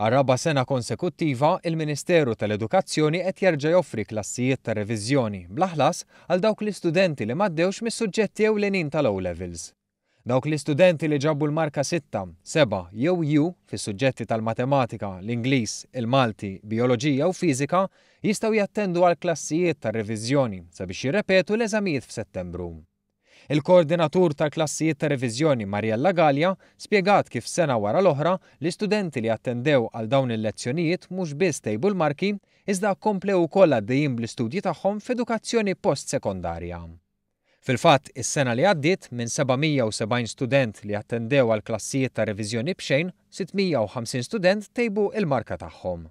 Għar-raba' sena konsekuttiva, il-Ministeru tal-Edukazzjoni qed jerġa' joffri klassijiet ta' reviżjoni, bla ħlas, għal dawk l-istudenti li m'għaddewx mis-suġġetti ewlenin tal-O-Levels. Dawk l-istudenti li ġabu l-marka sitta, seba' jew U fis-suġġetti tal-Matematika, l-Ingliż, il-Malti, Bijoloġija u Fiżika jistgħu jattendu għall-klassijiet tar-reviżjoni sabiex jirrepetu l-eżamijiet f'Settembru. Il-koordinatur tal-klassijiet ta' reviżjoni Mariella Galea spjegat kif sena wara l-oħra l-istudenti li attendew għal dawn il-lezzjonijiet mhux biss tejbu l-marki iżda komplew ukoll għaddejjin bl-istudji tagħhom f'edukazzjoni post-sekondarja. Fil-fatt, is-sena li għaddiet, minn 770 student li attendew għall-klassijiet ta' reviżjoni b'xejn, 650 student tejbu l-marka tagħhom.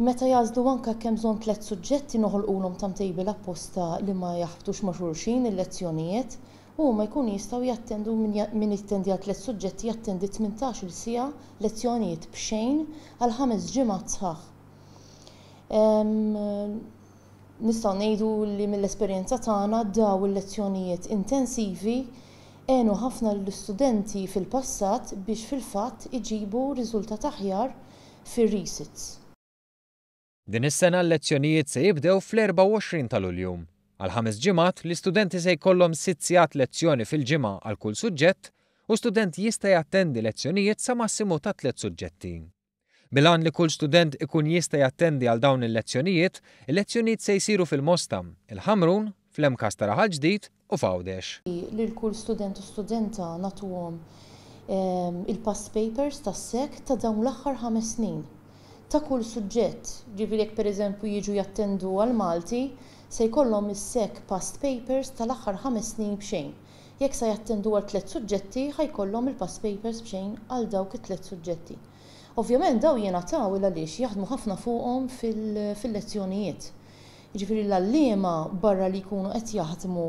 Meta jgħażlu anke jekk hemm bżonn tliet suġġetti noħolqulhom timetable apposta li ma jaħbtux ma' xulxin il-lezzjonijiet u huma jkunu jistgħu jattendu min jattendi għal tliet suġġetti jattendi tmintax-il siegħa lezzjonijiet b'xejn għal ħames ġimgħat sħaħ. Nistgħu ngħidu li mill-esperjenza tagħna dawn il-lezzjonijiet intensivi għenu ħafna lill-istudenti fil-passat biex fil-fatt iġibu riżultat aħjar fir-resits. Din is-sena l-lezzjonijiet se jibdew fl-24 ta' Lulju. Għal ħames ġimgħat, l-istudenti se jkollhom sitt sigħat lezzjoni fil-ġimgħa għal kull suġġett u student jista' jattendi lezzjonijiet sa massimu ta' tliet suġġetti. Bil-għan li kull student ikun jista' jattendi għal dawn il-lezzjonijiet, il-lezzjonijiet se jsiru fil-Mosta, il-Ħamrun, fl-MCAST ta' Raħal Ġdid u f'Għawdex. Lil kull student u studenta nagħtuhom il-past papers tas-sec ta' dawn l-aħħar ħames snin ta' kull suġġett. Jiġifieri jekk pereżempju jiġu jattendu għall-Malti, se jkollhom is-sec past papers tal-aħħar ħames snin b'xejn. Jekk sa jattendu għal tliet suġġetti ħa jkollhom il-past papers b'xejn għal dawk it-tliet suġġetti. Ovvjament dawn jingħataw il għaliex jaħdmu ħafna fuqhom fil-lezzjonijiet. Jiġifieri l-għalliema barra li jkunu qed jaħdmu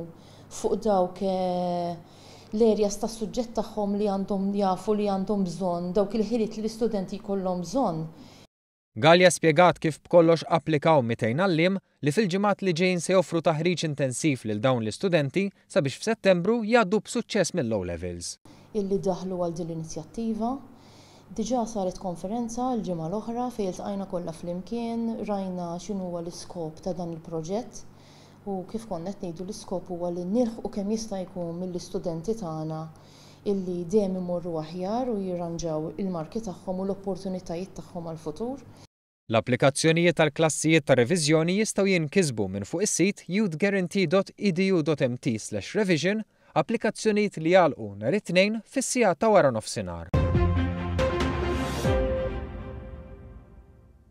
fuq dawk l-areas tas-suġġett tagħhom li għandhom jafu li għandhom bżonn dawk il-ħiliet li l-istudenti jkollhom bżonn, Galea spjegat kif b'kollox applikaw 200 għalliem li fil-ġimgħat li ġejjin se joffru taħriġ intensiv lil dawn l-istudenti sabiex f'Settembru jgħaddu b'suċċess mill-O-Levels. illi daħlu għal din l-inizjattiva. Diġà saret konferenza l-ġimgħa l-oħra fejn iltqajna kollha flimkien, rajna x'inhuwa l-iskop ta' dan il-proġett u kif konna qed ngħidu l-iskop huwa li nilħqu kemm jista' jkun mill-istudenti tagħna illi dejjem imorru aħjar u jirranġaw il-marki tagħhom u l-opportunitajiet tagħhom għall-futur. L-applikazzjonijiet għall-klassijiet ta' reviżjoni jistgħu jinkisbu minn fuq is-sit youthguarantee.edu.mt/revision, applikazzjonijiet li jagħlqu nhar it-Tnejn fis-siegħat ta' waranofsinhar.